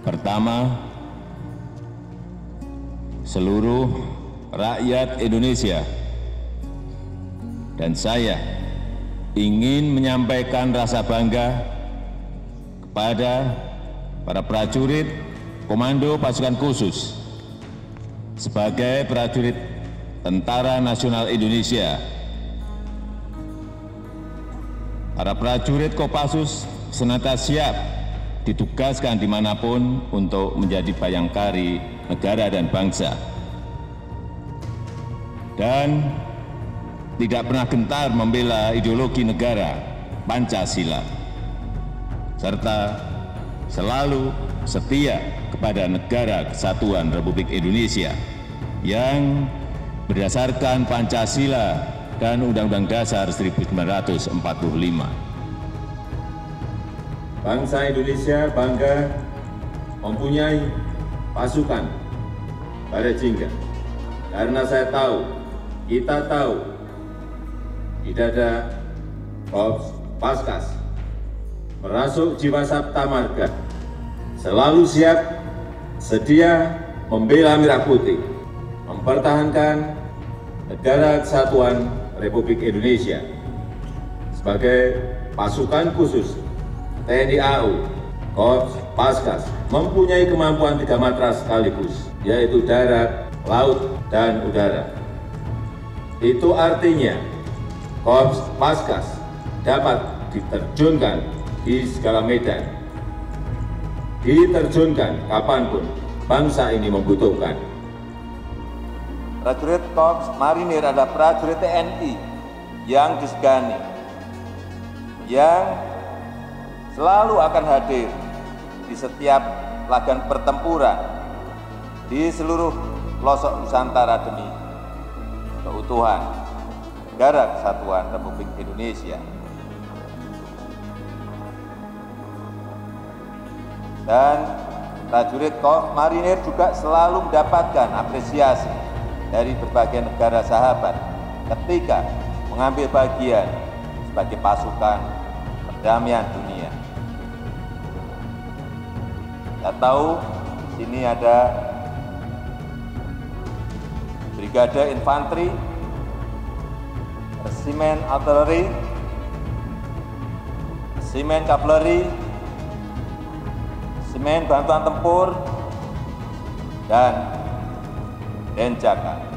Pertama, seluruh rakyat Indonesia dan saya ingin menyampaikan rasa bangga kepada para prajurit Komando Pasukan Khusus sebagai prajurit Tentara Nasional Indonesia. Para prajurit Kopassus senantiasa siap ditugaskan di mana pun untuk menjadi bayangkari negara dan bangsa. Dan tidak pernah gentar membela ideologi negara Pancasila, serta selalu setia kepada negara kesatuan Republik Indonesia yang berdasarkan Pancasila dan Undang-Undang Dasar 1945. Bangsa Indonesia bangga mempunyai pasukan pada jingga. Karena saya tahu, kita tahu, tidak ada Korps Paskas merasuk jiwa Sabta Marga, selalu siap, sedia membela merah putih, mempertahankan negara kesatuan Republik Indonesia sebagai pasukan khusus TNI AU, Korps Paskas mempunyai kemampuan tiga matra sekaligus, yaitu darat, laut, dan udara. Itu artinya Korps Paskas dapat diterjunkan di segala medan, diterjunkan kapan pun bangsa ini membutuhkan. Prajurit Korps Marinir adalah prajurit TNI yang disegani, yang selalu akan hadir di setiap lagan pertempuran di seluruh pelosok Nusantara demi keutuhan negara kesatuan Republik Indonesia. Dan prajurit Marinir juga selalu mendapatkan apresiasi dari berbagai negara sahabat ketika mengambil bagian sebagai pasukan perdamaian dunia. Kita tahu sini ada Brigade Infanteri, Resimen Artileri, Resimen Kavaleri, Resimen Bantuan Tempur, dan Denjaka.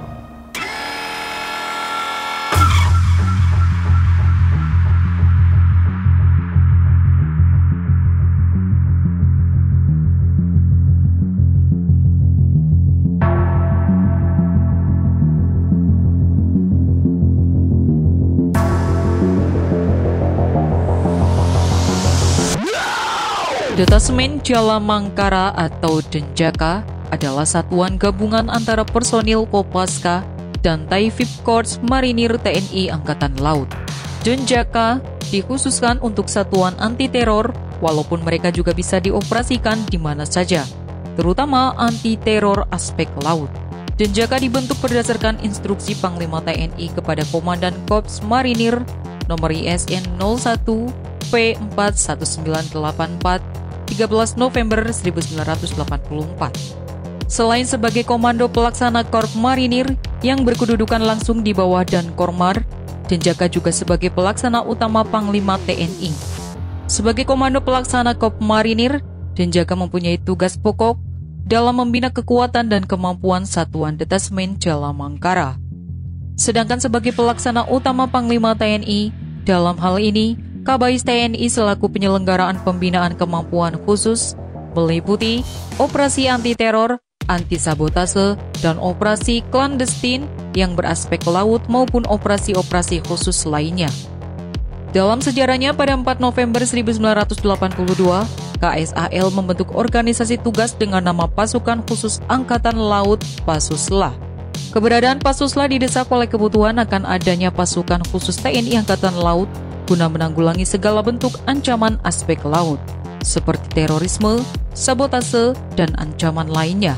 Detasemen Jala Mangkara atau Denjaka adalah satuan gabungan antara personil Kopaska dan Taifib Korps Marinir TNI Angkatan Laut. Denjaka dikhususkan untuk satuan anti teror walaupun mereka juga bisa dioperasikan di mana saja, terutama anti teror aspek laut. Denjaka dibentuk berdasarkan instruksi Panglima TNI kepada Komandan Korps Marinir nomor ISN 01 P41984 13 November 1984. Selain sebagai komando pelaksana Korps Marinir yang berkedudukan langsung di bawah dan Kormar, Denjaka juga sebagai pelaksana utama Panglima TNI. Sebagai komando pelaksana Korps Marinir, Denjaka mempunyai tugas pokok dalam membina kekuatan dan kemampuan satuan detasmen Jala Mangkara. Sedangkan sebagai pelaksana utama Panglima TNI, dalam hal ini Kabais TNI selaku penyelenggaraan pembinaan kemampuan khusus meliputi operasi anti-teror, anti-sabotase, dan operasi klandestin yang beraspek laut maupun operasi-operasi khusus lainnya. Dalam sejarahnya pada 4 November 1982, KSAL membentuk organisasi tugas dengan nama Pasukan Khusus Angkatan Laut Pasusla. Keberadaan Pasusla didesak oleh kebutuhan akan adanya pasukan khusus TNI Angkatan Laut guna menanggulangi segala bentuk ancaman aspek laut, seperti terorisme, sabotase, dan ancaman lainnya.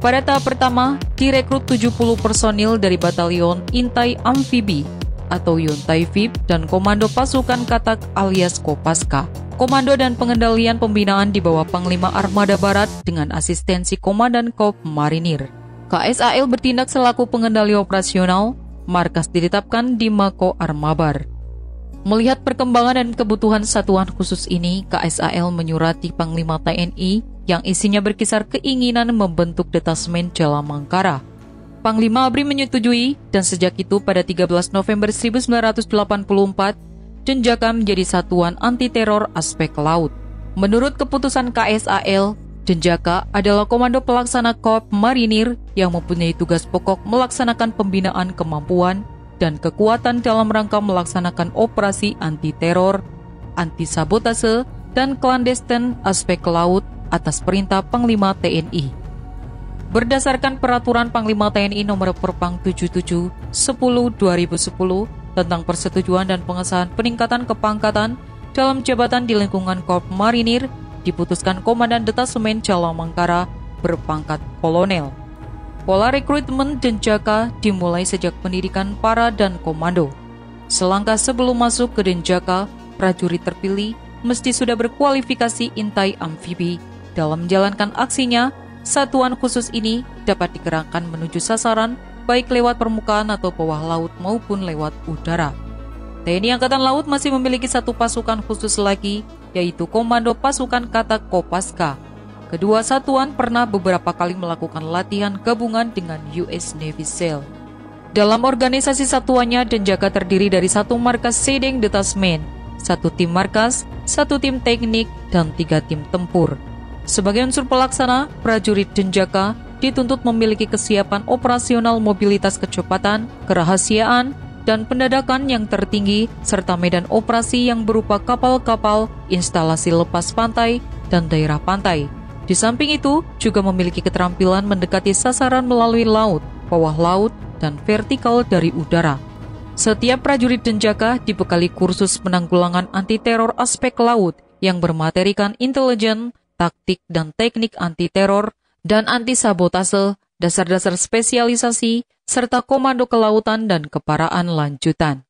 Pada tahap pertama, direkrut 70 personil dari Batalion Intai Amfibi atau Yontai VIP dan Komando Pasukan Katak alias Kopaska. Komando dan pengendalian pembinaan di bawah Panglima Armada Barat dengan asistensi Komandan Kop Marinir. KSAL bertindak selaku pengendali operasional, markas ditetapkan di Mako Armabar. Melihat perkembangan dan kebutuhan satuan khusus ini, KSAL menyurati Panglima TNI yang isinya berkisar keinginan membentuk detasmen Jalamangkara. Panglima ABRI menyetujui dan sejak itu pada 13 November 1984, Denjaka menjadi satuan anti-teror aspek laut. Menurut keputusan KSAL, Denjaka adalah komando pelaksana Korps Marinir yang mempunyai tugas pokok melaksanakan pembinaan kemampuan dan kekuatan dalam rangka melaksanakan operasi anti-teror, anti-sabotase, dan klandestin aspek laut atas perintah Panglima TNI. Berdasarkan Peraturan Panglima TNI Nomor Perpang 77 10 2010 tentang persetujuan dan pengesahan peningkatan kepangkatan dalam jabatan di lingkungan Korps Marinir, diputuskan Komandan Detasemen Jalamangkara berpangkat kolonel. Pola rekrutmen Denjaka dimulai sejak pendidikan para dan komando. Selangkah sebelum masuk ke Denjaka, prajurit terpilih mesti sudah berkualifikasi intai amfibi. Dalam menjalankan aksinya, satuan khusus ini dapat dikerahkan menuju sasaran baik lewat permukaan atau bawah laut maupun lewat udara. TNI Angkatan Laut masih memiliki satu pasukan khusus lagi, yaitu Komando Pasukan Kata Kopaska Kedua satuan pernah beberapa kali melakukan latihan gabungan dengan US Navy SEAL. Dalam organisasi satuannya, Denjaka terdiri dari satu markas Sedeng Detachment, satu tim markas, satu tim teknik, dan tiga tim tempur. Sebagai unsur pelaksana, prajurit Denjaka dituntut memiliki kesiapan operasional mobilitas kecepatan, kerahasiaan, dan pendadakan yang tertinggi, serta medan operasi yang berupa kapal-kapal, instalasi lepas pantai, dan daerah pantai. Di samping itu, juga memiliki keterampilan mendekati sasaran melalui laut, bawah laut, dan vertikal dari udara. Setiap prajurit Denjaka dibekali kursus penanggulangan anti-teror aspek laut yang bermaterikan intelijen, taktik dan teknik anti-teror, dan anti-sabotase, dasar-dasar spesialisasi, serta komando kelautan dan keparaan lanjutan.